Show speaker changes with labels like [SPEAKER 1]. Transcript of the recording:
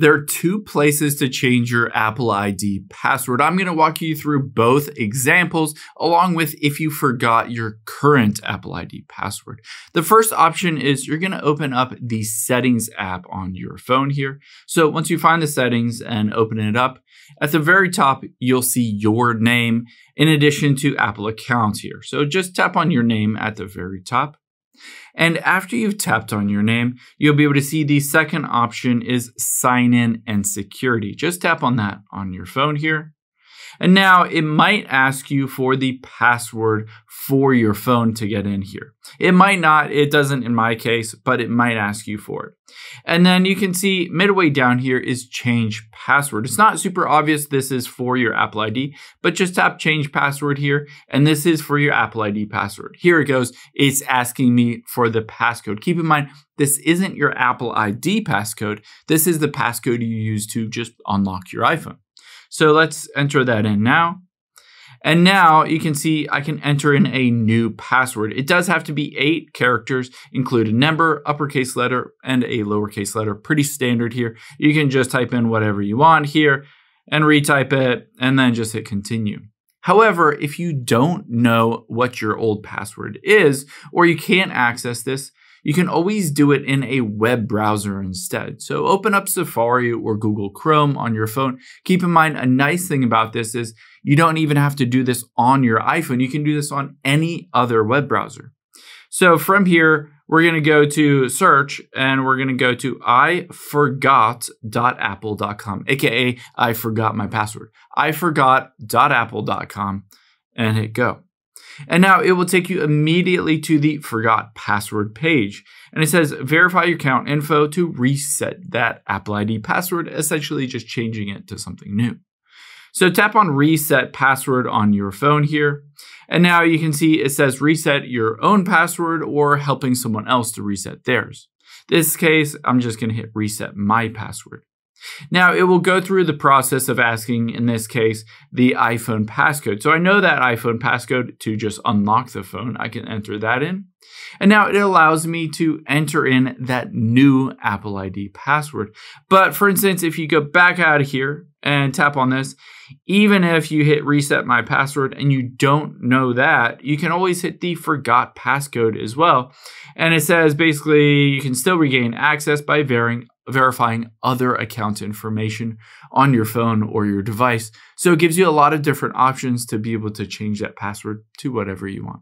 [SPEAKER 1] There are two places to change your Apple ID password. I'm going to walk you through both examples along with if you forgot your current Apple ID password. The first option is you're going to open up the settings app on your phone here. So once you find the settings and open it up, at the very top, you'll see your name in addition to Apple accounts here. So just tap on your name at the very top. And after you've tapped on your name, you'll be able to see the second option is sign in and security. Just tap on that on your phone here. And now it might ask you for the password for your phone to get in here. It might not, it doesn't in my case, but it might ask you for it. And then you can see midway down here is change password. It's not super obvious this is for your Apple ID, but just tap change password here. And this is for your Apple ID password. Here it goes. It's asking me for the passcode. Keep in mind, this isn't your Apple ID passcode. This is the passcode you use to just unlock your iPhone. So let's enter that in now. And now you can see I can enter in a new password. It does have to be eight characters, include a number, uppercase letter, and a lowercase letter. Pretty standard here. You can just type in whatever you want here and retype it and then just hit continue. However, if you don't know what your old password is, or you can't access this, you can always do it in a web browser instead. So open up Safari or Google Chrome on your phone. Keep in mind, a nice thing about this is you don't even have to do this on your iPhone. You can do this on any other web browser. So from here, we're going to go to search and we're going to go to iforgot.apple.com, aka I forgot my password. iforgot.apple.com and hit go. And now it will take you immediately to the forgot password page. And it says verify your account info to reset that Apple ID password, essentially just changing it to something new. So tap on reset password on your phone here. And now you can see it says reset your own password or helping someone else to reset theirs. This case, I'm just going to hit reset my password. Now it will go through the process of asking, in this case, the iPhone passcode. So I know that iPhone passcode to just unlock the phone. I can enter that in. And now it allows me to enter in that new Apple ID password. But for instance, if you go back out of here and tap on this, even if you hit reset my password and you don't know that, you can always hit the forgot passcode as well. And it says basically you can still regain access by varying verifying other account information on your phone or your device. So it gives you a lot of different options to be able to change that password to whatever you want.